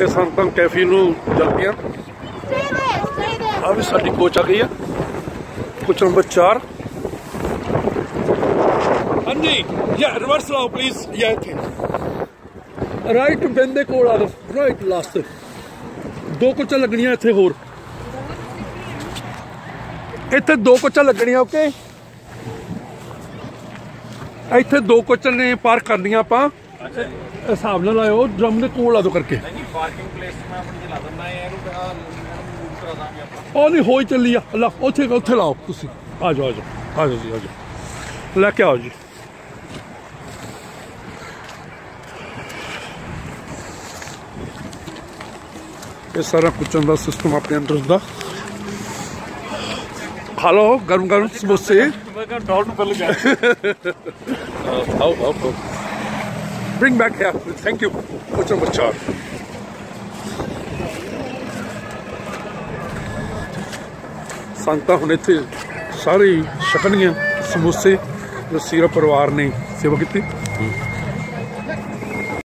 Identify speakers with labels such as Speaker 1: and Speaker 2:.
Speaker 1: ਤੇ ਸੰਤਾਂ ਕੈਫੇ ਨੂੰ ਜਾਂਦੀਆਂ ਆ। ਵੀ ਸਾਡੀ ਕੋਚ ਆ ਗਈ ਆ। ਕੋਚ ਨੰਬਰ 4 ਹਾਂਜੀ, ਯਾ ਰਿਵਰਸ ਲਾਓ ਪਲੀਜ਼ ਯਾ ਇੱਥੇ। ਰਾਈਟ ਬੰਦੇ ਕੋਲ ਆ ਰਾਈਟ ਲਾਸਟ ਦੋ ਕੋਚਾਂ ਲੱਗਣੀਆਂ ਇੱਥੇ ਹੋਰ। ਇੱਥੇ ਦੋ ਕੋਚਾਂ ਲੱਗਣੀਆਂ ਓਕੇ ਇੱਥੇ ਦੋ ਕੋਚਾਂ ਨੇ ਪਾਰਕ ਕਰਨੀਆਂ ਆਪਾਂ। ਹਿਸਾਬ ਨਾਲ ਲਾਇਓ ਡਰਮ ਦੇ ਕੋਲ ਆ ਦੋ ਕਰਕੇ
Speaker 2: ਨਹੀਂ ਪਾਰਕਿੰਗ ਪਲੇਸ ਮੈਂ ਆਪਣੀ ਚਲਾ ਦਿੰਦਾ ਹੈ ਇਹਨੂੰ ਮੂਵ ਕਰਾ ਦਾਂਗੇ ਆਪਾਂ
Speaker 1: ਉਹ ਨਹੀਂ ਹੋਈ ਚੱਲੀ ਆ ਲਾ ਉੱਥੇ ਉੱਥੇ ਲਾਓ ਤੁਸੀਂ ਆ ਜਾਓ ਆ ਜਾਓ ਆ ਜਾਓ ਜੀ ਆ ਜਾਓ ਲੈ ਕੇ ਆਓ ਜੀ ਇਹ ਸਾਰਾ ਕੁਚਨ ਦਾ ਸਿਸਟਮ ਆਪਣੇ ਅੰਦਰ ਹੁੰਦਾ ਖਾ ਲਓ ਗਰਮ ਗਰਮ ਸਮੋਸੇ
Speaker 2: ਮੈਂ ਕਿਹਾ ਡਾਊਨ ਬਿਲ ਗਿਆ
Speaker 1: ਆਓ ਆਓ ਆਓ ਬ੍ਰਿੰਗ ਬੈਕ ਹੈ ਥੈਂਕ ਯੂ ਕੁਚਨ ਬੱਚਾ ਸੰਗਤਾਂ ਹੁਣ ਇੱਥੇ ਸਾਰੇ ਹੀ ਛਕਣਗੀਆਂ ਸਮੋਸੇ ਜੋ ਸੀਰਾ ਪਰਿਵਾਰ ਨੇ ਸੇਵਾ ਕੀਤੀ